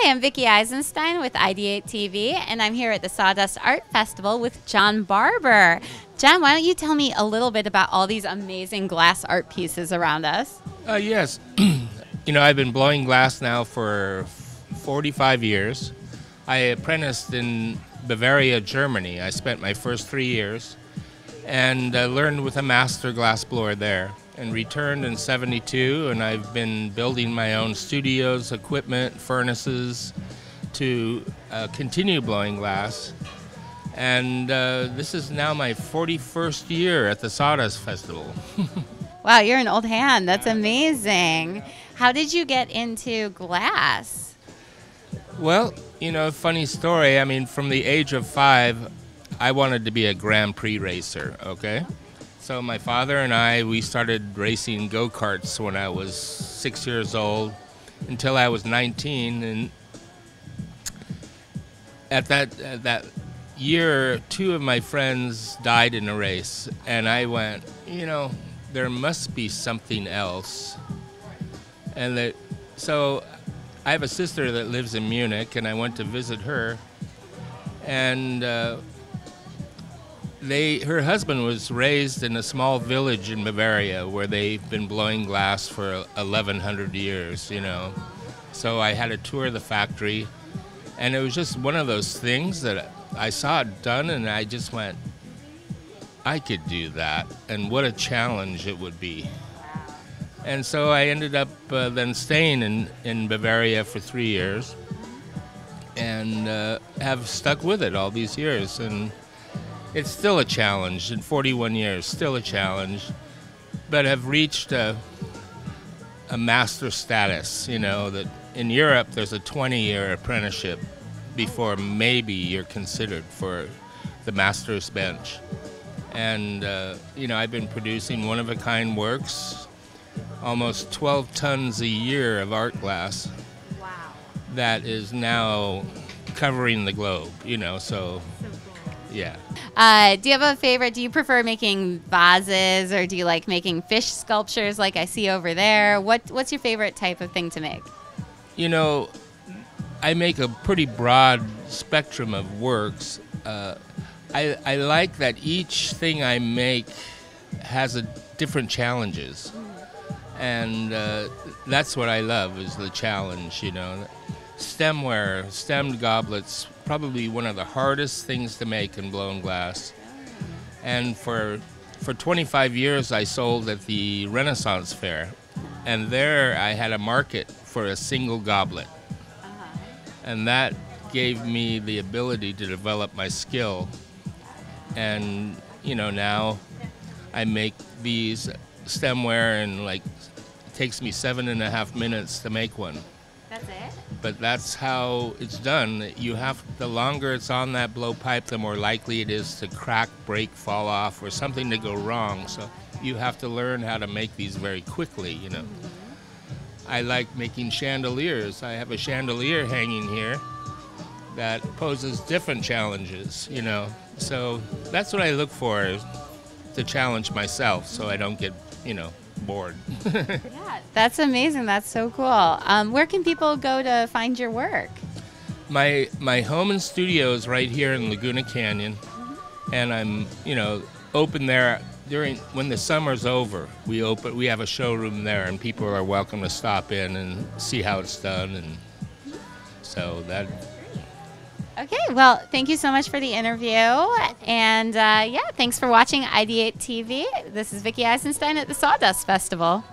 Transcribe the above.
Hi, I'm Vickie Eisenstein with Ideate TV, and I'm here at the Sawdust Art Festival with John Barber. John, why don't you tell me a little bit about all these amazing glass art pieces around us? Uh, yes. you know, I've been blowing glass now for 45 years. I apprenticed in Bavaria, Germany. I spent my first three years and I learned with a master glass blower there and returned in 72 and I've been building my own studios, equipment, furnaces to uh, continue blowing glass. And uh, this is now my 41st year at the Sawdust Festival. wow, you're an old hand. That's amazing. How did you get into glass? Well, you know, funny story. I mean, from the age of five, I wanted to be a Grand Prix racer, okay? So my father and I, we started racing go-karts when I was six years old until I was 19. And at that, at that year, two of my friends died in a race. And I went, you know, there must be something else. And that, so I have a sister that lives in Munich, and I went to visit her. And uh, they her husband was raised in a small village in Bavaria where they've been blowing glass for 1100 years, you know. So I had a tour of the factory and it was just one of those things that I saw it done and I just went I could do that and what a challenge it would be. And so I ended up uh, then staying in, in Bavaria for three years and uh, have stuck with it all these years. And it's still a challenge in 41 years, still a challenge, but have reached a, a master status. You know, that in Europe there's a 20 year apprenticeship before maybe you're considered for the master's bench. And, uh, you know, I've been producing one of a kind works, almost 12 tons a year of art glass. Wow. That is now covering the globe, you know, so. Yeah. Uh, do you have a favorite? Do you prefer making vases or do you like making fish sculptures like I see over there? What What's your favorite type of thing to make? You know, I make a pretty broad spectrum of works. Uh, I, I like that each thing I make has a different challenges, and uh, that's what I love is the challenge. You know, stemware, stemmed goblets, probably one of the hardest things to make in blown glass. And for for 25 years, I sold at the Renaissance Fair, and there I had a market for a single goblet, uh-huh. and that gave me the ability to develop my skill. And you know now, I make these stemware, and like it takes me seven and a half minutes to make one. That's it. But that's how it's done. You have the longer it's on that blowpipe, the more likely it is to crack, break, fall off, or something to go wrong. So you have to learn how to make these very quickly. You know. Mm-hmm. I like making chandeliers. I have a chandelier hanging here that poses different challenges. You know. So that's what I look for to challenge myself, so I don't get you know bored. that's amazing. That's so cool. Um, where can people go to find your work? My my home and studio is right here in Laguna Canyon, mm-hmm. and I'm you know open there during when the summer's over. We open we have a showroom there, and people are welcome to stop in and see how it's done, and so that Okay, well, thank you so much for the interview. And uh, yeah, thanks for watching Ideate TV. This is Vickie Eisenstein at the Sawdust Festival.